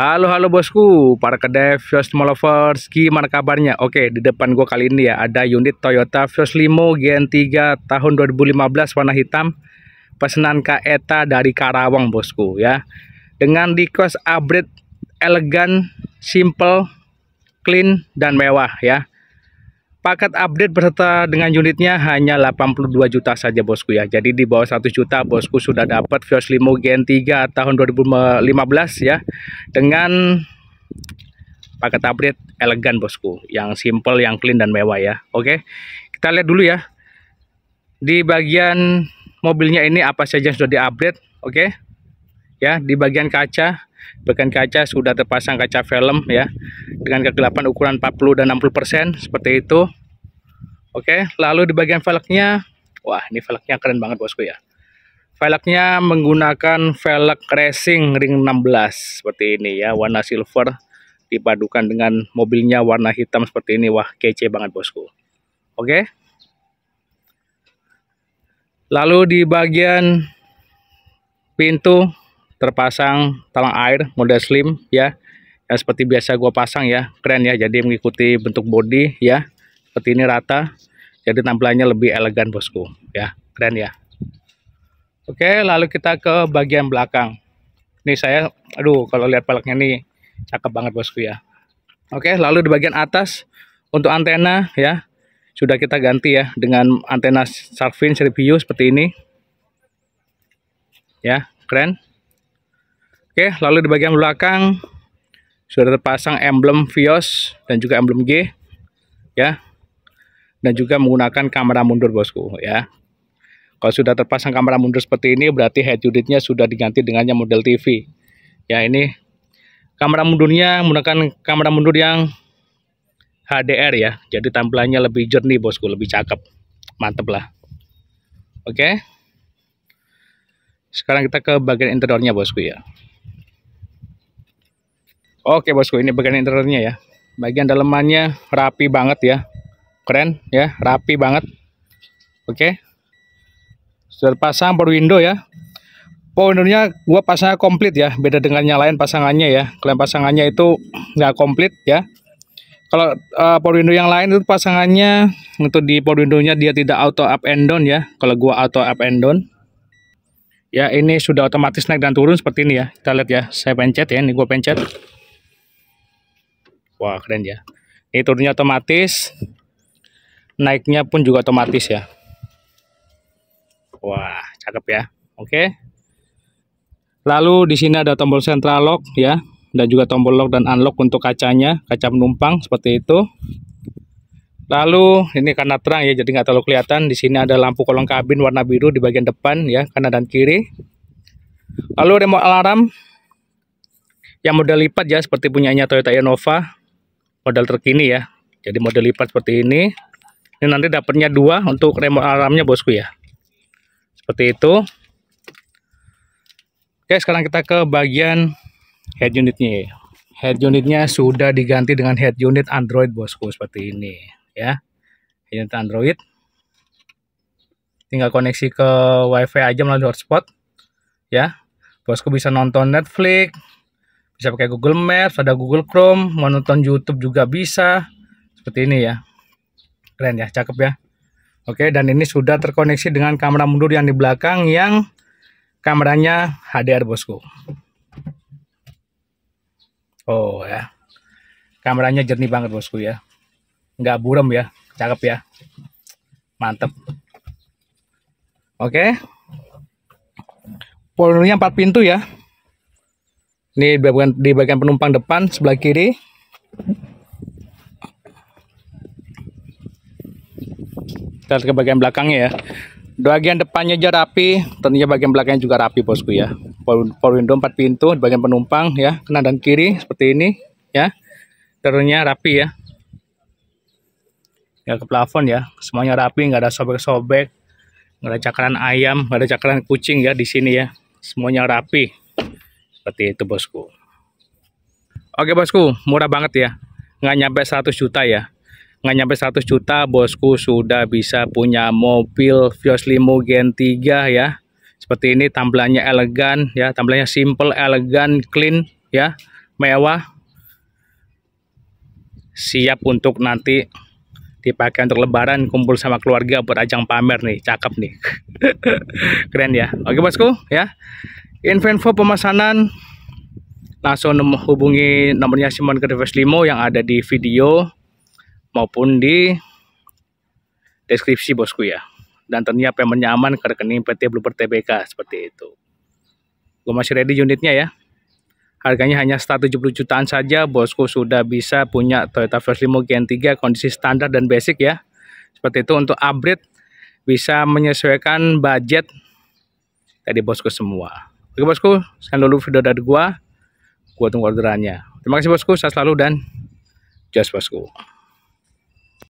Halo halo bosku, para kedai Vios lovers, gimana kabarnya? Oke, di depan gua kali ini ya ada unit Toyota Vios Limo Gen 3 tahun 2015 warna hitam pesanan Kak Eta dari Karawang bosku ya. Dengan request upgrade elegan, simple, clean dan mewah ya. Paket update beserta dengan unitnya hanya 82 juta saja bosku ya. Jadi di bawah 1 juta bosku sudah dapat Vios Limo Gen 3 tahun 2015 ya. Dengan paket update elegan bosku. Yang simple, yang clean dan mewah ya. Oke. Kita lihat dulu ya. Di bagian mobilnya ini apa saja yang sudah diupdate. Oke. Ya, di bagian kaca bagian kaca sudah terpasang kaca film ya dengan kegelapan ukuran 40 dan 60% seperti itu. Oke lalu di bagian velgnya wah ini velgnya keren banget bosku ya. Velgnya menggunakan velg racing ring 16 seperti ini ya warna silver dipadukan dengan mobilnya warna hitam seperti ini. Wah kece banget bosku. Oke. Lalu di bagian pintu terpasang talang air model slim ya. Yang seperti biasa gua pasang ya. Keren ya. Jadi mengikuti bentuk body ya. Seperti ini rata. Jadi tampilannya lebih elegan bosku ya. Keren ya. Oke lalu kita ke bagian belakang. Ini saya aduh kalau lihat peleknya nih cakep banget bosku ya. Oke lalu di bagian atas untuk antena ya sudah kita ganti ya dengan antena Sharkfin seri seperti ini. Ya keren Oke, lalu di bagian belakang sudah terpasang emblem Vios dan juga emblem G ya. Dan juga menggunakan kamera mundur bosku ya. Kalau sudah terpasang kamera mundur seperti ini berarti head unitnya sudah diganti dengannya model TV. Ya, ini kamera mundurnya menggunakan kamera mundur yang HDR ya. Jadi tampilannya lebih jernih bosku, lebih cakep. Mantep lah. Oke. Sekarang kita ke bagian interiornya bosku ya. Oke bosku ini bagian interiornya ya. Bagian dalamannya rapi banget ya. Keren ya rapi banget. Oke. Sudah pasang power window ya. Power windownya gua pasangnya komplit ya beda dengan yang lain pasangannya ya. Kalian pasangannya itu nggak komplit ya. Kalau uh, power window yang lain itu pasangannya untuk di power windownya dia tidak auto up and down ya. Kalau gua auto up and down. Ya ini sudah otomatis naik dan turun seperti ini ya. Kita lihat ya saya pencet ya ini gua pencet Wah keren ya. Ini turunnya otomatis. Naiknya pun juga otomatis ya. Wah cakep ya. Oke. Lalu di sini ada tombol central lock ya. Dan juga tombol lock dan unlock untuk kacanya. Kaca penumpang seperti itu. Lalu ini karena terang ya jadi nggak terlalu kelihatan. Di sini ada lampu kolong kabin warna biru di bagian depan ya kanan dan kiri. Lalu remote alarm yang model lipat ya seperti punyanya Toyota Innova model terkini ya. Jadi model lipat seperti ini. Ini nanti dapatnya dua untuk remote alarmnya bosku ya. Seperti itu. Oke sekarang kita ke bagian head unitnya. Head unitnya sudah diganti dengan head unit Android bosku seperti ini ya. Head unit Android. Tinggal koneksi ke wifi aja melalui hotspot ya. Bosku bisa nonton Netflix bisa pakai Google Maps ada Google Chrome mau nonton YouTube juga bisa. Seperti ini ya. Keren ya cakep ya. Oke dan ini sudah terkoneksi dengan kamera mundur yang di belakang yang kameranya HDR bosku. Oh ya. Kameranya jernih banget bosku ya. Nggak buram ya cakep ya. Mantep. Oke. Poldernya 4 pintu ya ini di bagian, di bagian penumpang depan sebelah kiri. Kita ke bagian belakangnya ya. Bagian depannya aja rapi, tentunya bagian belakangnya juga rapi bosku ya. Power window 4 pintu di bagian penumpang ya, kanan dan kiri seperti ini ya. Terusnya rapi ya. Ya ke plafon ya, semuanya rapi, nggak ada sobek-sobek, nggak ada cakaran ayam, nggak ada cakaran kucing ya di sini ya. Semuanya rapi. Seperti itu bosku. Oke bosku, murah banget ya. Nggak nyampe 100 juta ya. Nggak nyampe 100 juta bosku sudah bisa punya mobil Vios Limo Gen 3 ya. Seperti ini tampilannya elegan ya, tampilannya simple, elegan, clean ya. mewah siap untuk nanti dipakai untuk lebaran kumpul sama keluarga buat ajang pamer nih cakep nih keren ya oke bosku ya info-info pemesanan langsung hubungi nomornya Simon Kedevers Limo yang ada di video maupun di deskripsi bosku ya. Dan tentunya payment aman ke rekening PT Bluebird TBK seperti itu. Gue masih ready unitnya ya. Harganya hanya 170 jutaan saja, bosku sudah bisa punya Toyota Vios Limo Gen 3 kondisi standar dan basic ya. Seperti itu untuk upgrade bisa menyesuaikan budget tadi bosku semua. Oke bosku, sekian dulu video dari gua. Gua tunggu orderannya. Terima kasih bosku, saya selalu dan just bosku.